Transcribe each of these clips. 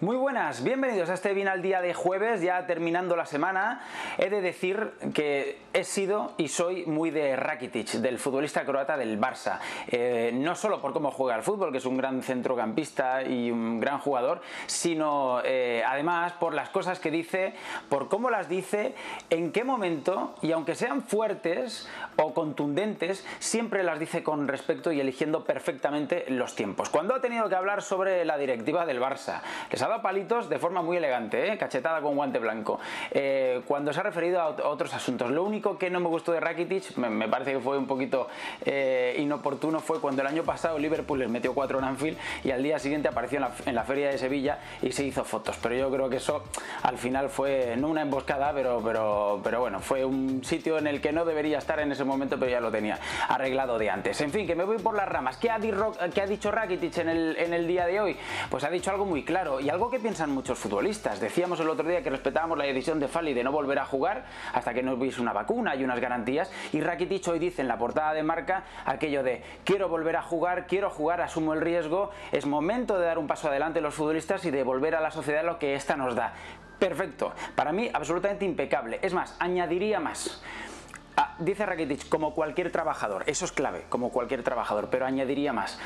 Muy buenas, bienvenidos a este bien al día de jueves, ya terminando la semana. He de decir que he sido y soy muy de Rakitic, del futbolista croata del Barça. Eh, no solo por cómo juega al fútbol, que es un gran centrocampista y un gran jugador, sino eh, además por las cosas que dice, por cómo las dice, en qué momento, y aunque sean fuertes o contundentes, siempre las dice con respeto y eligiendo perfectamente los tiempos. Cuando ha tenido que hablar sobre la directiva del Barça, les ha dado palitos de forma muy elegante, ¿eh? cachetada con guante blanco. Eh, cuando se ha referido a, otros asuntos, lo único que no me gustó de Rakitic, me, parece que fue un poquito eh, inoportuno, fue cuando el año pasado Liverpool les metió cuatro en Anfield y al día siguiente apareció en la, feria de Sevilla y se hizo fotos. Pero yo creo que eso al final fue no una emboscada, pero, pero, pero bueno, fue un sitio en el que no debería estar en ese momento, pero ya lo tenía arreglado de antes. En fin, que me voy por las ramas. ¿Qué ha, ha dicho Rakitic en el, en el día de hoy? Pues ha dicho algo muy claro y algo que piensan muchos futbolistas. Decíamos el otro día que respetábamos la decisión de Fali de no volver a jugar hasta que no hubiese una vacuna y unas garantías. Y Rakitic hoy dice en la portada de marca aquello de quiero volver a jugar, quiero jugar, asumo el riesgo. Es momento de dar un paso adelante los futbolistas y de volver a la sociedad lo que esta nos da. Perfecto. Para mí, absolutamente impecable. Es más, añadiría más. Ah, dice Rakitic, como cualquier trabajador, eso es clave, como cualquier trabajador, pero añadiría más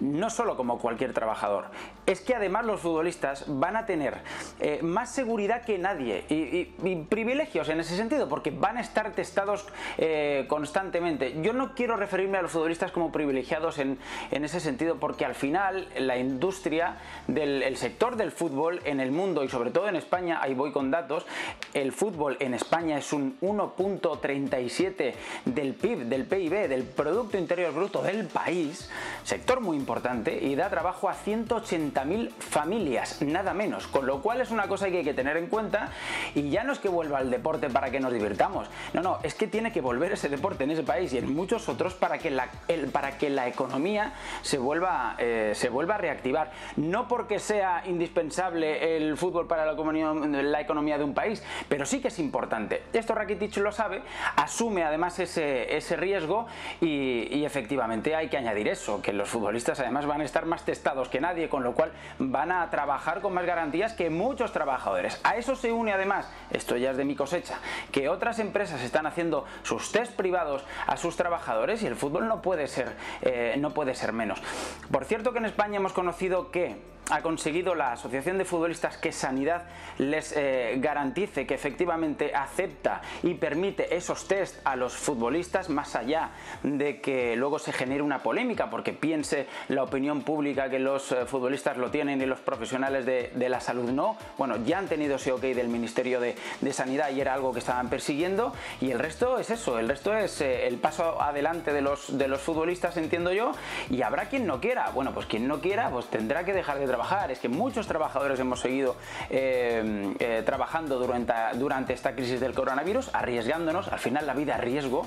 no solo como cualquier trabajador, es que además los futbolistas van a tener eh, más seguridad que nadie y, privilegios en ese sentido, porque van a estar testados eh, constantemente. Yo no quiero referirme a los futbolistas como privilegiados en, ese sentido, porque al final la industria del sector del fútbol en el mundo y sobre todo en España, ahí voy con datos, el fútbol en España es un 1.37 del PIB, del PIB, del Producto Interior Bruto del país, sector muy importante importante y da trabajo a 180.000 familias, nada menos, con lo cual es una cosa que hay que tener en cuenta y ya no es que vuelva el deporte para que nos divirtamos, no, no, es que tiene que volver ese deporte en ese país y en muchos otros para que la, para que la economía se vuelva, eh, se vuelva a reactivar, no porque sea indispensable el fútbol para la la economía de un país, pero sí que es importante. Esto Rakitic lo sabe, asume además ese, ese riesgo y efectivamente hay que añadir eso, que los futbolistas además van a estar más testados que nadie, con lo cual van a trabajar con más garantías que muchos trabajadores. A eso se une además, esto ya es de mi cosecha, que otras empresas están haciendo sus test privados a sus trabajadores y el fútbol no puede ser, eh, no puede ser menos. Por cierto que en España hemos conocido que ha conseguido la Asociación de Futbolistas que Sanidad les eh, garantice que efectivamente acepta y permite esos test a los futbolistas más allá de que luego se genere una polémica porque piense la opinión pública que los eh, futbolistas lo tienen y los profesionales de, la salud no. Bueno, ya han tenido ese ok del Ministerio de, Sanidad y era algo que estaban persiguiendo y el resto es eso, el resto es eh, el paso adelante de los, de los futbolistas entiendo yo y habrá quien no quiera. Bueno, pues quien no quiera pues tendrá que dejar de trabajar. Es que muchos trabajadores hemos seguido eh, eh, trabajando durante, durante esta crisis del coronavirus, arriesgándonos, al final la vida a riesgo,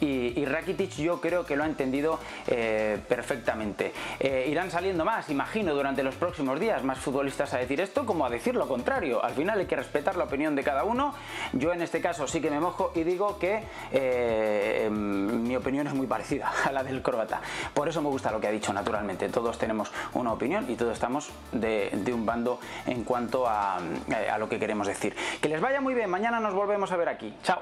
y, Rakitic yo creo que lo ha entendido eh, perfectamente. irán saliendo más, imagino, durante los próximos días, más futbolistas a decir esto como a decir lo contrario. Al final hay que respetar la opinión de cada uno. Yo en este caso sí que me mojo y digo que mi opinión es muy parecida a la del croata. Por eso me gusta lo que ha dicho, naturalmente. Todos tenemos una opinión y todos estamos de, un bando en cuanto a, a lo que queremos decir. Que les vaya muy bien, mañana nos volvemos a ver aquí. Chao.